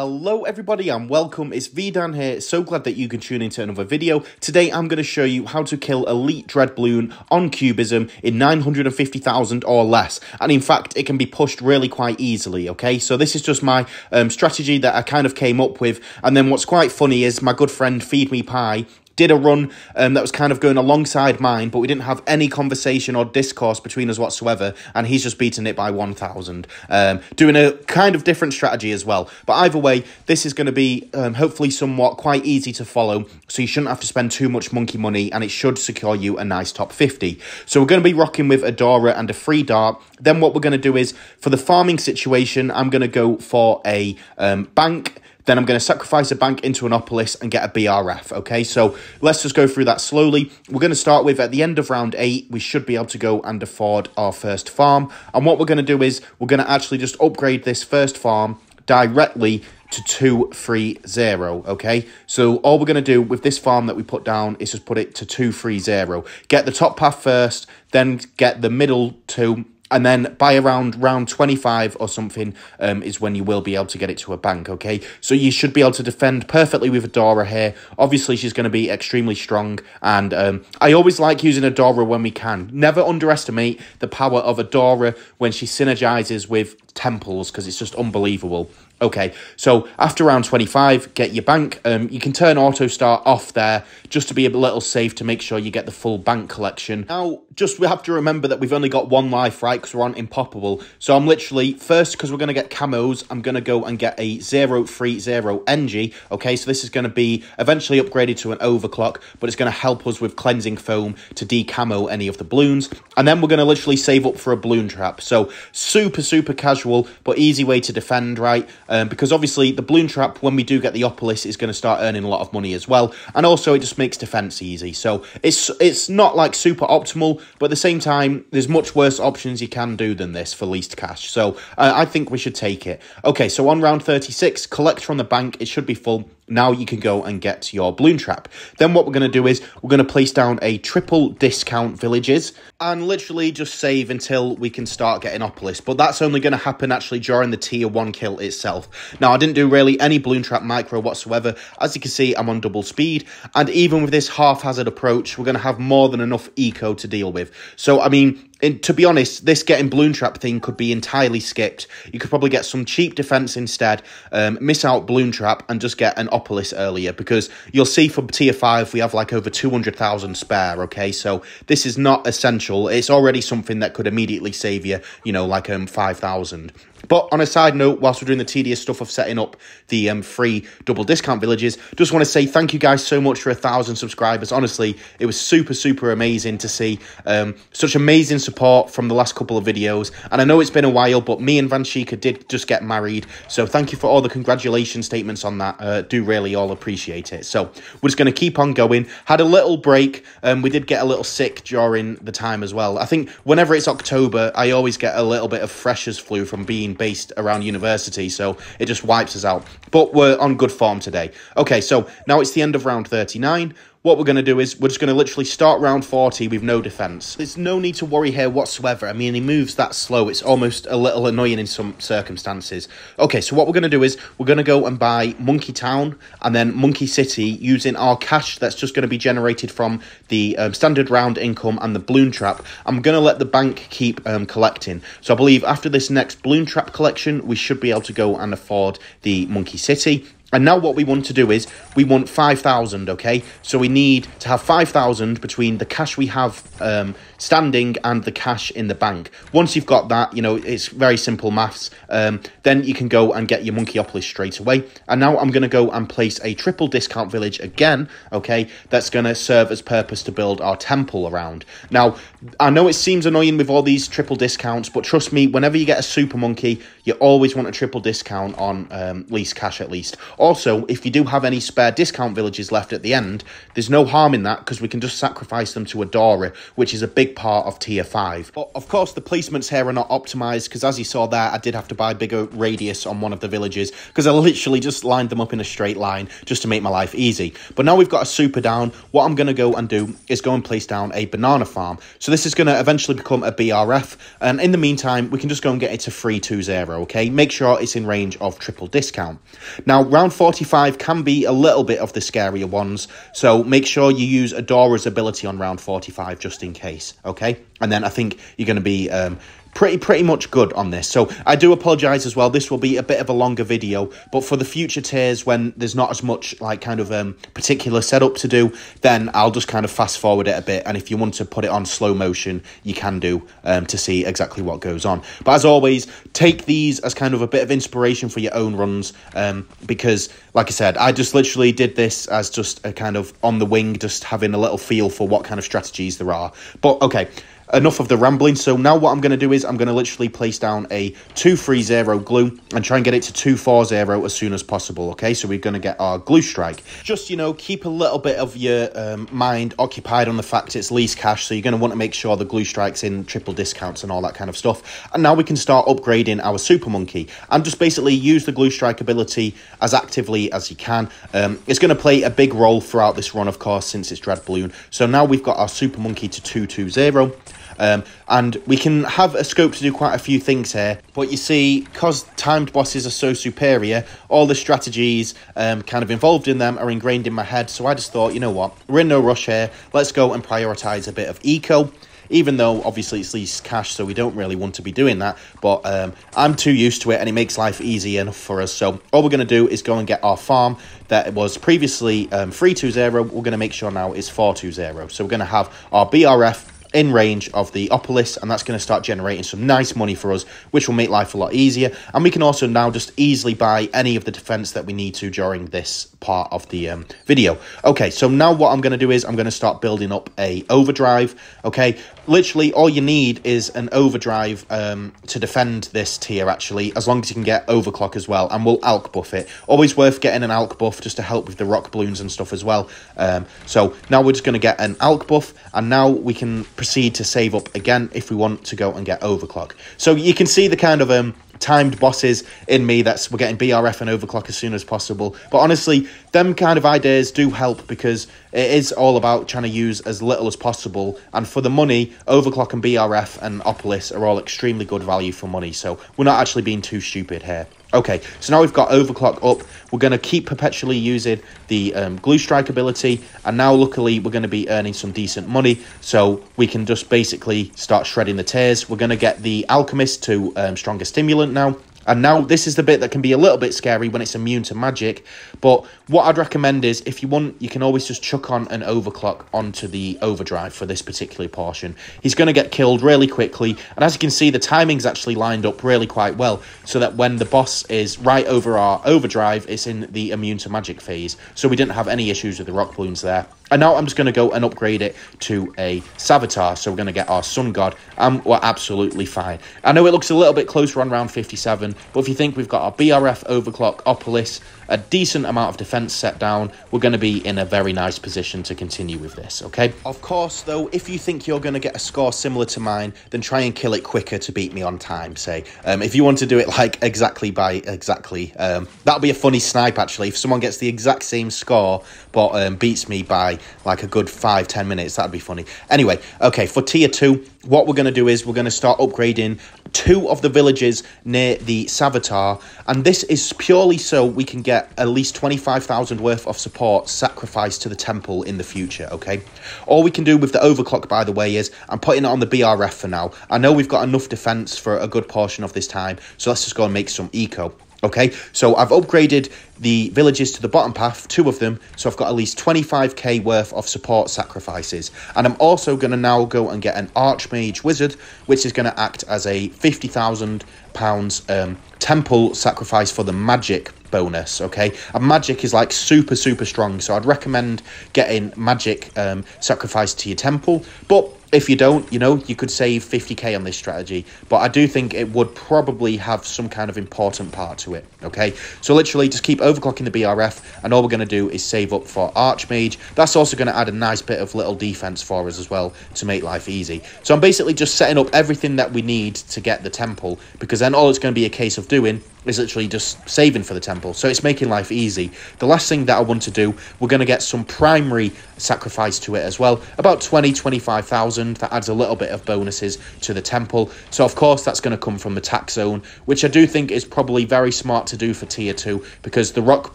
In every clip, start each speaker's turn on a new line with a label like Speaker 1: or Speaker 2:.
Speaker 1: Hello everybody and welcome, it's VDan here, so glad that you can tune into another video. Today I'm going to show you how to kill Elite Dreadbloon on Cubism in 950,000 or less. And in fact, it can be pushed really quite easily, okay? So this is just my um, strategy that I kind of came up with. And then what's quite funny is my good friend Feed Me Pie did a run um, that was kind of going alongside mine, but we didn't have any conversation or discourse between us whatsoever, and he's just beaten it by 1,000. Um, doing a kind of different strategy as well. But either way, this is going to be um, hopefully somewhat quite easy to follow, so you shouldn't have to spend too much monkey money, and it should secure you a nice top 50. So we're going to be rocking with Adora and a free dart. Then what we're going to do is, for the farming situation, I'm going to go for a um, bank then I'm going to sacrifice a bank into an Opolis and get a BRF, okay? So let's just go through that slowly. We're going to start with, at the end of round eight, we should be able to go and afford our first farm. And what we're going to do is, we're going to actually just upgrade this first farm directly to 230, okay? So all we're going to do with this farm that we put down is just put it to 230. Get the top path first, then get the middle two, and then by around round 25 or something um, is when you will be able to get it to a bank, okay? So you should be able to defend perfectly with Adora here. Obviously, she's going to be extremely strong, and um, I always like using Adora when we can. Never underestimate the power of Adora when she synergizes with temples, because it's just unbelievable. Okay, so after round 25, get your bank. Um, you can turn auto start off there just to be a little safe to make sure you get the full bank collection. Now, just we have to remember that we've only got one life, right? Because we're on impoppable. So I'm literally, first, because we're going to get camos, I'm going to go and get a 030 engi. Okay, so this is going to be eventually upgraded to an overclock, but it's going to help us with cleansing foam to decamo any of the balloons. And then we're going to literally save up for a balloon trap. So super, super casual, but easy way to defend, right? um, because obviously the balloon trap, when we do get the Opolis, is going to start earning a lot of money as well, and also it just makes defense easy. So it's it's not like super optimal, but at the same time, there's much worse options you can do than this for least cash. So uh, I think we should take it. Okay, so on round 36, collect from the bank. It should be full. Now you can go and get your balloon trap. Then what we're going to do is we're going to place down a triple discount villages and literally just save until we can start getting Opolis. But that's only going to happen actually during the tier 1 kill itself. Now, I didn't do really any balloon trap micro whatsoever. As you can see, I'm on double speed. And even with this half hazard approach, we're going to have more than enough eco to deal with. So, I mean, and to be honest, this getting balloon trap thing could be entirely skipped. You could probably get some cheap defense instead, um, miss out balloon trap, and just get an Opolis earlier because you'll see for tier five we have like over two hundred thousand spare. Okay, so this is not essential. It's already something that could immediately save you, you know, like um five thousand. But on a side note, whilst we're doing the tedious stuff of setting up the um, free double discount villages, just want to say thank you guys so much for a thousand subscribers. Honestly, it was super, super amazing to see um, such amazing support from the last couple of videos. And I know it's been a while, but me and Vanshika did just get married. So thank you for all the congratulations statements on that. Uh, do really all appreciate it. So we're just going to keep on going. Had a little break. Um, we did get a little sick during the time as well. I think whenever it's October, I always get a little bit of freshers flu from being based around university, so it just wipes us out. But we're on good form today. Okay, so now it's the end of round 39 what we're going to do is we're just going to literally start round 40 with no defence. There's no need to worry here whatsoever. I mean, he moves that slow. It's almost a little annoying in some circumstances. Okay, so what we're going to do is we're going to go and buy Monkey Town and then Monkey City using our cash that's just going to be generated from the um, standard round income and the balloon trap. I'm going to let the bank keep um, collecting. So I believe after this next balloon trap collection, we should be able to go and afford the Monkey City. And now what we want to do is we want 5,000, okay? So we need to have 5,000 between the cash we have um, standing and the cash in the bank. Once you've got that, you know, it's very simple maths. Um, then you can go and get your Monkeyopolis straight away. And now I'm going to go and place a triple discount village again, okay? That's going to serve as purpose to build our temple around. Now, I know it seems annoying with all these triple discounts, but trust me, whenever you get a super monkey, you always want a triple discount on um, least cash at least Also, if you do have any spare discount villages left at the end, there's no harm in that because we can just sacrifice them to Adora, which is a big part of tier 5. But of course, the placements here are not optimized because as you saw there, I did have to buy bigger radius on one of the villages because I literally just lined them up in a straight line just to make my life easy. But now we've got a super down, what I'm going to go and do is go and place down a banana farm. So this is going to eventually become a BRF. And in the meantime, we can just go and get it to 320, okay? Make sure it's in range of triple discount. Now, round 45 can be a little bit of the scarier ones. So make sure you use Adora's ability on round 45 just in case, okay? And then I think you're going to be um, pretty pretty much good on this. So I do apologise as well. This will be a bit of a longer video, but for the future tiers when there's not as much like kind of um particular setup to do, then I'll just kind of fast forward it a bit. And if you want to put it on slow motion, you can do um to see exactly what goes on. But as always, take these as kind of a bit of inspiration for your own runs, um because like I said, I just literally did this as just a kind of on the wing, just having a little feel for what kind of strategies there are. But okay enough of the rambling. So now what I'm going to do is I'm going to literally place down a 230 glue and try and get it to 240 as soon as possible. Okay, so we're going to get our glue strike. Just, you know, keep a little bit of your um, mind occupied on the fact it's least cash. So you're going to want to make sure the glue strike's in triple discounts and all that kind of stuff. And now we can start upgrading our super monkey and just basically use the glue strike ability as actively as you can. Um, it's going to play a big role throughout this run, of course, since it's Dreadbloon. So now we've got our super monkey to 220. Um, and we can have a scope to do quite a few things here. But you see, because timed bosses are so superior, all the strategies um, kind of involved in them are ingrained in my head. So I just thought, you know what, we're in no rush here. Let's go and prioritize a bit of eco even though obviously it's least cash, so we don't really want to be doing that. But um, I'm too used to it, and it makes life easy enough for us. So all we're going to do is go and get our farm that was previously um, 320. We're going to make sure now it's 420. So we're going to have our BRF in range of the Opolis, and that's going to start generating some nice money for us, which will make life a lot easier. And we can also now just easily buy any of the defense that we need to during this part of the um, video. Okay, so now what I'm going to do is I'm going to start building up a overdrive. Okay, literally all you need is an overdrive um, to defend this tier, actually, as long as you can get overclock as well, and we'll alch buff it. Always worth getting an alch buff just to help with the rock balloons and stuff as well. Um, so now we're just going to get an alch buff, and now we can proceed to save up again if we want to go and get overclock. So you can see the kind of um, timed bosses in me that's we're getting BRF and overclock as soon as possible. But honestly, them kind of ideas do help because it is all about trying to use as little as possible. And for the money, overclock and BRF and Opolis are all extremely good value for money. So we're not actually being too stupid here. Okay, so now we've got overclock up. We're going to keep perpetually using the um, glue strike ability. And now, luckily, we're going to be earning some decent money. So we can just basically start shredding the tiers. We're going to get the alchemist to um, stronger stimulant now. And now this is the bit that can be a little bit scary when it's immune to magic. But what I'd recommend is if you want, you can always just chuck on an overclock onto the overdrive for this particular portion. He's going to get killed really quickly. And as you can see, the timing's actually lined up really quite well. So that when the boss is right over our overdrive, it's in the immune to magic phase. So we didn't have any issues with the rock balloons there. And now I'm just going to go and upgrade it to a Savatar. So we're going to get our Sun God. And we're absolutely fine. I know it looks a little bit closer on round 57. But if you think we've got our BRF Overclock, Opolis, a decent amount of defense set down, we're going to be in a very nice position to continue with this, okay? Of course, though, if you think you're going to get a score similar to mine, then try and kill it quicker to beat me on time, say. Um, if you want to do it like exactly by exactly, um, that'll be a funny snipe, actually. If someone gets the exact same score, but um, beats me by like a good five, ten minutes, that'd be funny. Anyway, okay, for tier two, what we're going to do is we're going to start upgrading two of the villages near the Savatar, and this is purely so we can get at least 25,000 worth of support sacrificed to the temple in the future, okay? All we can do with the overclock, by the way, is I'm putting it on the BRF for now. I know we've got enough defense for a good portion of this time, so let's just go and make some eco. Okay, so I've upgraded the villages to the bottom path, two of them, so I've got at least 25k worth of support sacrifices. And I'm also going to now go and get an Archmage Wizard, which is going to act as a £50,000 um, temple sacrifice for the magic bonus, okay? And magic is like super, super strong, so I'd recommend getting magic um, sacrifice to your temple. But if you don't, you know, you could save 50k on this strategy, but I do think it would probably have some kind of important part to it, okay? So literally just keep overclocking the BRF, and all we're going to do is save up for Archmage. That's also going to add a nice bit of little defense for us as well to make life easy. So I'm basically just setting up everything that we need to get the temple, because then all it's going to be a case of doing is literally just saving for the temple. So it's making life easy. The last thing that I want to do, we're going to get some primary sacrifice to it as well. About 20, 25,000. That adds a little bit of bonuses to the temple. So of course that's going to come from the tack zone, which I do think is probably very smart to do for tier 2 because the rock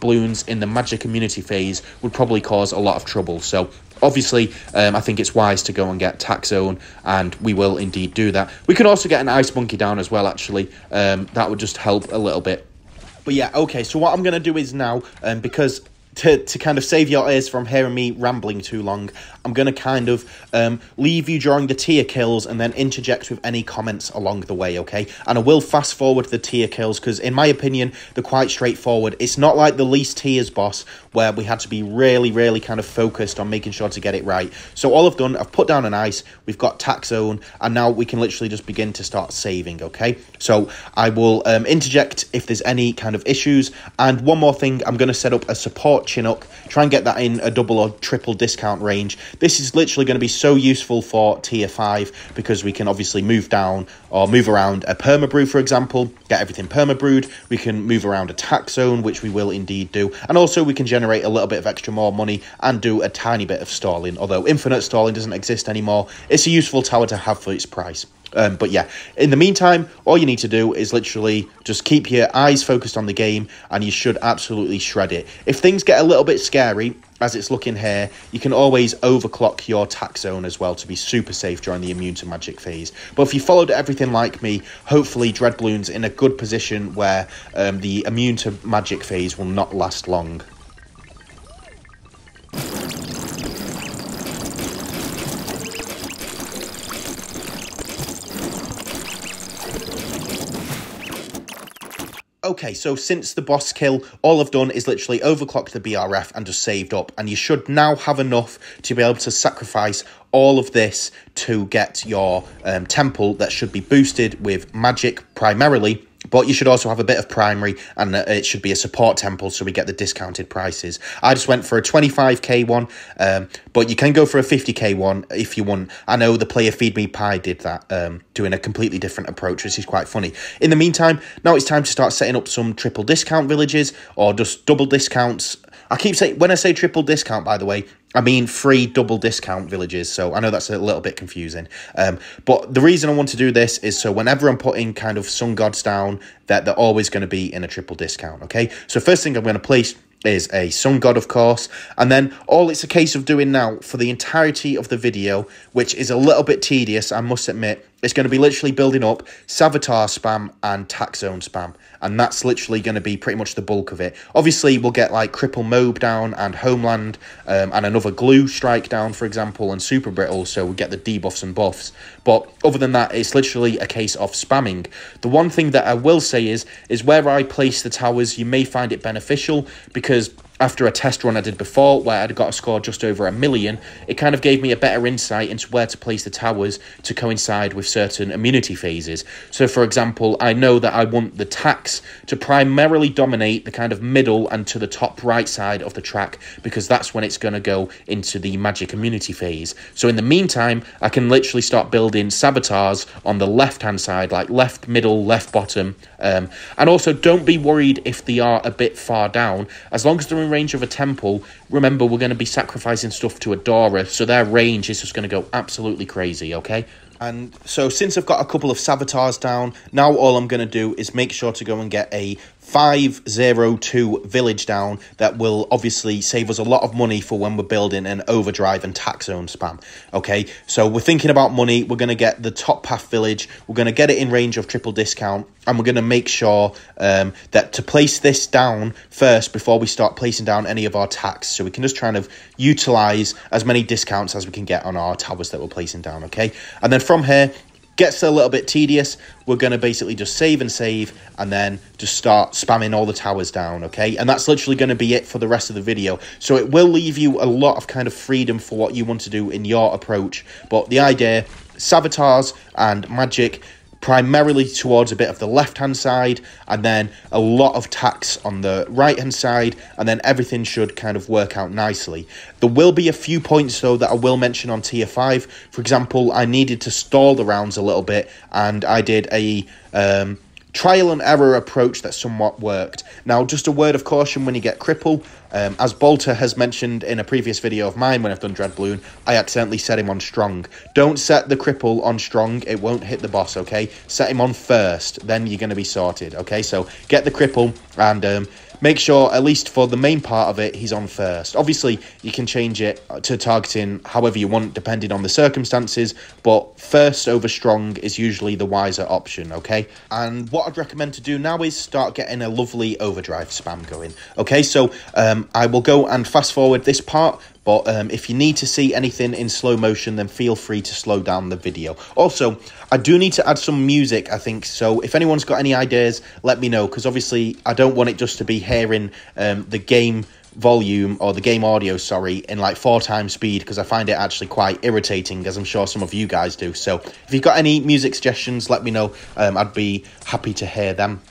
Speaker 1: balloons in the magic immunity phase would probably cause a lot of trouble. So Obviously, um, I think it's wise to go and get Tack Zone, and we will indeed do that. We can also get an Ice Monkey down as well, actually. Um, that would just help a little bit. But yeah, okay, so what I'm going to do is now, um, because to, to kind of save your ears from hearing me rambling too long, I'm going to kind of um, leave you during the tier kills and then interject with any comments along the way, okay? And I will fast forward the tier kills because, in my opinion, they're quite straightforward. It's not like the least tiers boss where we had to be really, really kind of focused on making sure to get it right. So all I've done, I've put down an ice, we've got tack zone, and now we can literally just begin to start saving, okay? So I will um, interject if there's any kind of issues. And one more thing, I'm going to set up a support Chinook, try and get that in a double or triple discount range. This is literally going to be so useful for tier 5 because we can obviously move down or move around a permabrew, for example, get everything permabrewed. We can move around a tack zone, which we will indeed do. And also we can generate a little bit of extra more money and do a tiny bit of stalling. Although infinite stalling doesn't exist anymore, it's a useful tower to have for its price. Um, but yeah, in the meantime, all you need to do is literally just keep your eyes focused on the game and you should absolutely shred it. If things get a little bit scary, as it's looking here, you can always overclock your tack zone as well to be super safe during the immune to magic phase. But if you followed everything like me, hopefully Dreadbloon's in a good position where um, the immune to magic phase will not last long. Okay, so since the boss kill, all I've done is literally overclocked the BRF and just saved up. And you should now have enough to be able to sacrifice all of this to get your um, temple that should be boosted with magic primarily but you should also have a bit of primary and it should be a support temple so we get the discounted prices. I just went for a 25k one, um, but you can go for a 50k one if you want. I know the player Feed Me Pie did that, um, doing a completely different approach, which is quite funny. In the meantime, now it's time to start setting up some triple discount villages or just double discounts. I keep saying, when I say triple discount, by the way, I mean, free double discount villages. So I know that's a little bit confusing. Um, but the reason I want to do this is so whenever I'm putting kind of sun gods down, that they're always going to be in a triple discount. Okay. So first thing I'm going to place is a sun god, of course. And then all it's a case of doing now for the entirety of the video, which is a little bit tedious, I must admit, it's going to be literally building up Savatar spam and Tack Zone spam. And that's literally going to be pretty much the bulk of it. Obviously, we'll get like Cripple MOAB down and Homeland um, and another Glue Strike down, for example, and Super Brittle, so we get the debuffs and buffs. But other than that, it's literally a case of spamming. The one thing that I will say is, is where I place the towers, you may find it beneficial because after a test run I did before where I'd got a score just over a million, it kind of gave me a better insight into where to place the towers to coincide with certain immunity phases. So, for example, I know that I want the tacks to primarily dominate the kind of middle and to the top right side of the track because that's when it's going to go into the magic immunity phase. So, in the meantime, I can literally start building Savatars on the left hand side, like left, middle, left, bottom. Um, and also, don't be worried if they are a bit far down, as long as they're in range of a temple, remember we're going to be sacrificing stuff to Adora, so their range is just going to go absolutely crazy, okay? And so since I've got a couple of Savatars down, now all I'm going to do is make sure to go and get a 502 village down that will obviously save us a lot of money for when we're building an overdrive and tack zone spam. Okay, so we're thinking about money. We're going to get the top path village. We're going to get it in range of triple discount. And we're going to make sure um, that to place this down first before we start placing down any of our tacks. So we can just try and utilize as many discounts as we can get on our towers that we're placing down. Okay, and then from here, gets a little bit tedious, we're going to basically just save and save and then just start spamming all the towers down, okay? And that's literally going to be it for the rest of the video. So it will leave you a lot of kind of freedom for what you want to do in your approach. But the idea, Savatars and Magic primarily towards a bit of the left hand side and then a lot of tacks on the right hand side and then everything should kind of work out nicely. There will be a few points though that i will mention on tier 5 for example i needed to stall the rounds a little bit and i did a um, trial and error approach that somewhat worked. Now, just a word of caution when you get cripple. Um, as Bolter has mentioned in a previous video of mine when I've done Dreadbloon, I accidentally set him on strong. Don't set the cripple on strong, it won't hit the boss, okay? Set him on first, then you're going to be sorted, okay? So get the cripple and um, make sure, at least for the main part of it, he's on first. Obviously, you can change it to targeting however you want, depending on the circumstances, but first over strong is usually the wiser option, okay? And what I'd recommend to do now is start getting a lovely overdrive spam going, okay? So um, I will go and fast forward this part, but um, if you need to see anything in slow motion, then feel free to slow down the video. Also, I do need to add some music, I think. So if anyone's got any ideas, let me know. Because obviously, I don't want it just to be hearing um, the game volume or the game audio, sorry, in like four times speed because I find it actually quite irritating, as I'm sure some of you guys do. So if you've got any music suggestions, let me know. Um, I'd be happy to hear them.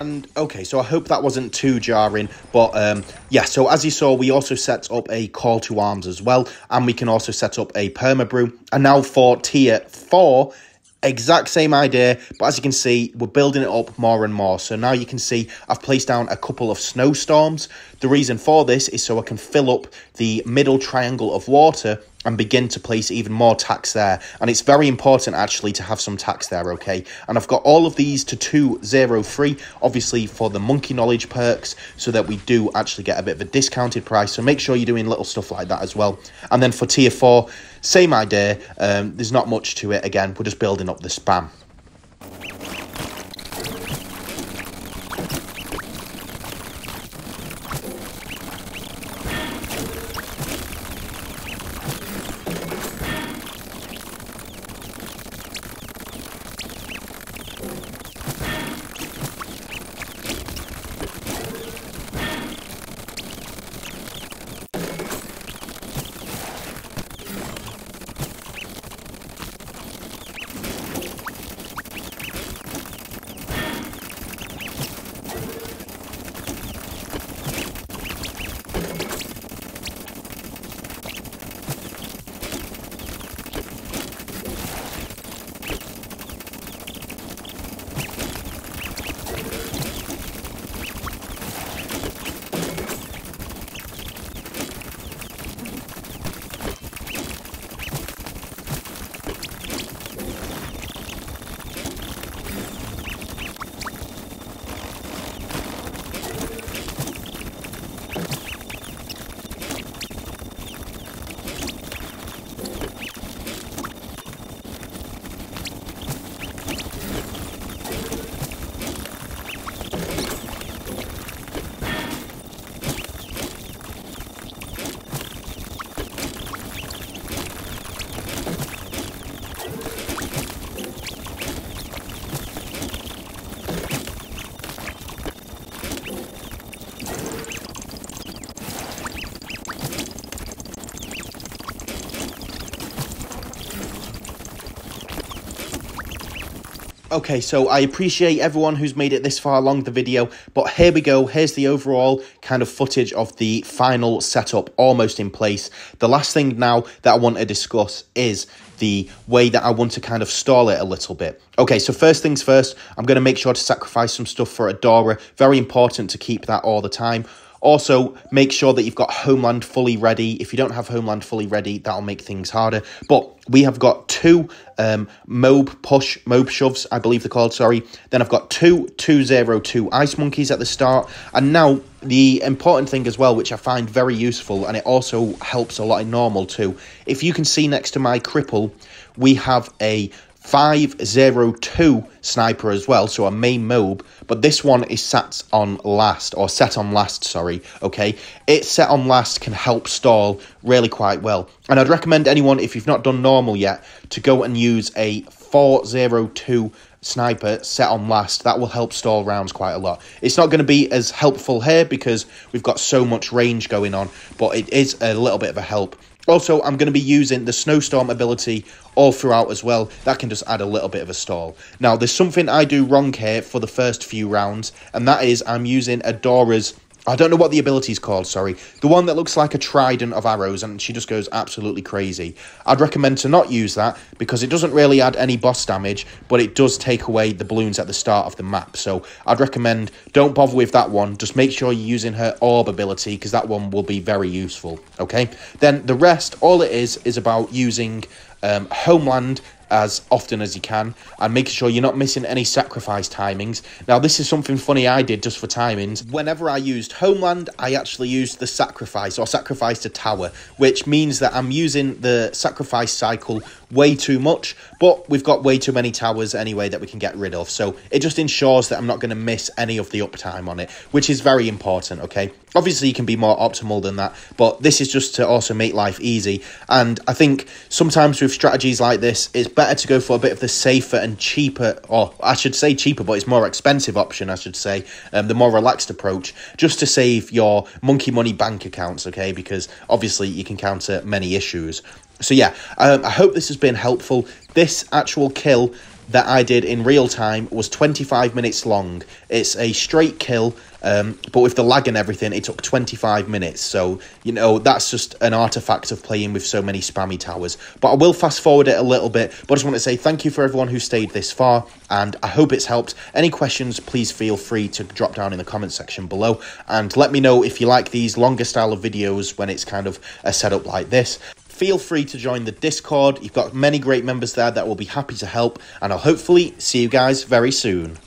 Speaker 1: And okay, so I hope that wasn't too jarring, but um, yeah, so as you saw, we also set up a call to arms as well, and we can also set up a perma brew. And now for tier 4, exact same idea but as you can see we're building it up more and more so now you can see i've placed down a couple of snowstorms the reason for this is so i can fill up the middle triangle of water and begin to place even more tacks there. And it's very important actually to have some tacks there, okay? And I've got all of these to 203, obviously for the monkey knowledge perks, so that we do actually get a bit of a discounted price. So make sure you're doing little stuff like that as well. And then for tier 4, same idea. Um, there's not much to it. Again, we're just building up the spam. Okay, so I appreciate everyone who's made it this far along the video, but here we go. Here's the overall kind of footage of the final setup almost in place. The last thing now that I want to discuss is the way that I want to kind of stall it a little bit. Okay, so first things first, I'm going to make sure to sacrifice some stuff for Adora. Very important to keep that all the time. Also, make sure that you've got Homeland fully ready. If you don't have Homeland fully ready, that'll make things harder. But we have got two um, MOAB push, MOAB shoves, I believe they're called, sorry. Then I've got two 202 Ice Monkeys at the start. And now, the important thing as well, which I find very useful, and it also helps a lot in normal too. If you can see next to my cripple, we have a 502 sniper as well, so a Maim MOAB, but this one is sat on last, or set on last, sorry, okay? It set on last can help stall really quite well. And I'd recommend anyone, if you've not done normal yet, to go and use a 402 sniper set on last. That will help stall rounds quite a lot. It's not going to be as helpful here because we've got so much range going on, but it is a little bit of a help. Also, I'm going to be using the Snowstorm ability all throughout as well. That can just add a little bit of a stall. Now, there's something I do wrong here for the first few rounds, and that is I'm using Adora's I don't know what the ability is called, sorry. The one that looks like a trident of arrows and she just goes absolutely crazy. I'd recommend to not use that because it doesn't really add any boss damage, but it does take away the balloons at the start of the map. So I'd recommend don't bother with that one. Just make sure you're using her orb ability because that one will be very useful, okay? Then the rest, all it is, is about using um, Homeland as often as you can and making sure you're not missing any sacrifice timings. Now, this is something funny I did just for timings. Whenever I used Homeland, I actually used the sacrifice or sacrifice to tower, which means that I'm using the sacrifice cycle way too much, but we've got way too many towers anyway that we can get rid of. So it just ensures that I'm not going to miss any of the uptime on it, which is very important, okay? Obviously, you can be more optimal than that, but this is just to also make life easy. And I think sometimes with strategies like this, it's better to go for a bit of the safer and cheaper, or I should say cheaper, but it's more expensive option, I should say, um, the more relaxed approach, just to save your monkey money bank accounts, okay? Because obviously you can counter many issues. So yeah, um, I hope this has been helpful. This actual kill that I did in real time was 25 minutes long. It's a straight kill, um, but with the lag and everything, it took 25 minutes. So, you know, that's just an artifact of playing with so many spammy towers. But I will fast forward it a little bit. But I just want to say thank you for everyone who stayed this far, and I hope it's helped. Any questions, please feel free to drop down in the comment section below, and let me know if you like these longer style of videos when it's kind of a setup like this feel free to join the Discord. You've got many great members there that will be happy to help, and I'll hopefully see you guys very soon.